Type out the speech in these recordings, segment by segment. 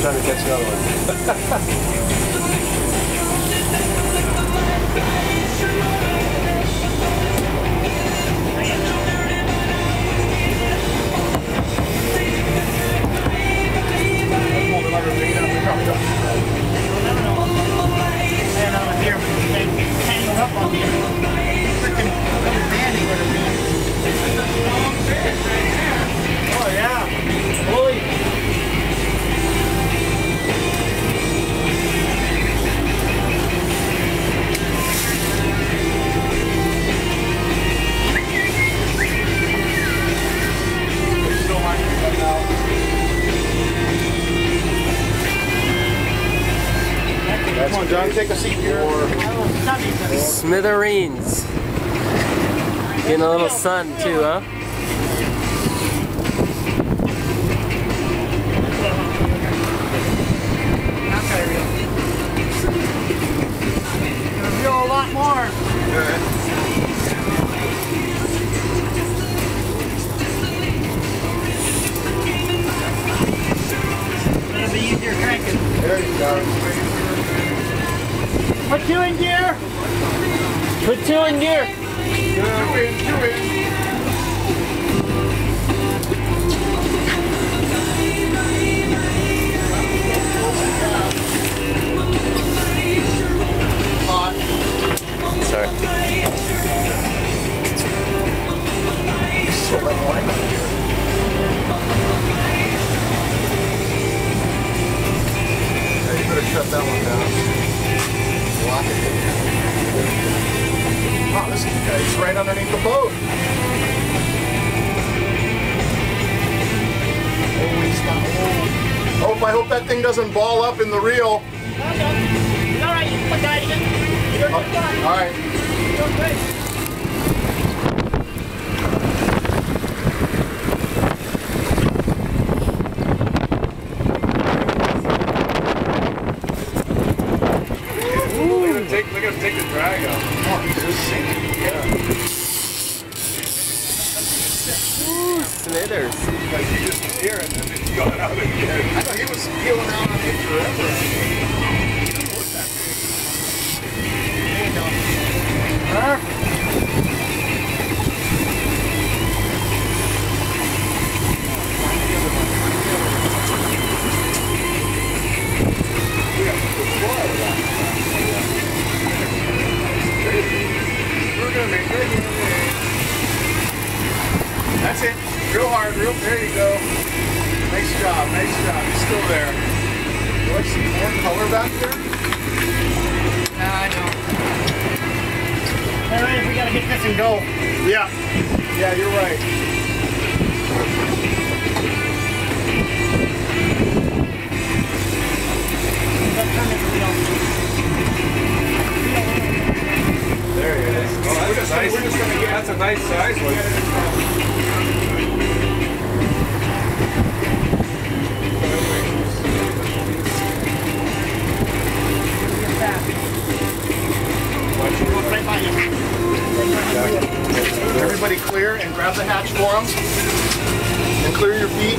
trying to catch another one. John, take a seat here. Smithereens. Getting a little sun too, huh? Gonna feel a lot more. It'll be easier cranking. There you go. Put two in gear. Put two in gear. Two in, two in. Oh, this guy's right underneath the boat. Oh, I hope that thing doesn't ball up in the reel. All right, you put that in. You're Oh, all right. You're good. Look at him take, look at him take the drag out. Oh, he's just sinking. Yeah. Like he just here and then it's gone out again. I thought he was peeling out on me forever. There you go. Nice job. Nice job. He's still there. You like some more color back there? Nah, I know. All right, we gotta get this and go. Yeah. Yeah, you're right. There he is. Oh, that's a nice. Gonna. That's a nice size one. Everybody clear and grab the hatch for them. And clear your feet.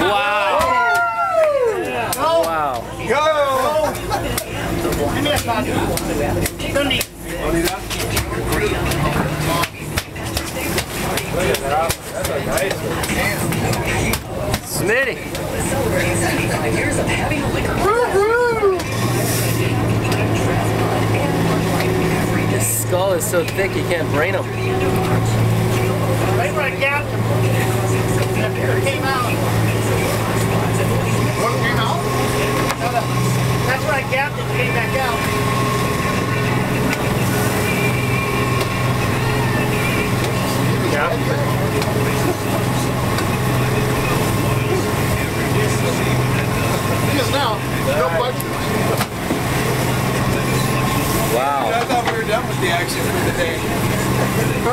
Wow. Wow. Go! Give me a shot. Don't need. Look at that. That's a nice one. Smitty. Celebrating 75 years of having a liquor His skull is so thick you can't brain them. Right where I gapped him. Came out.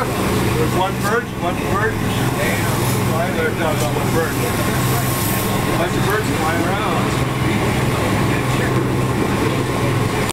There's one bird, one bird. Damn. There's not one bird. A bunch of birds flying around.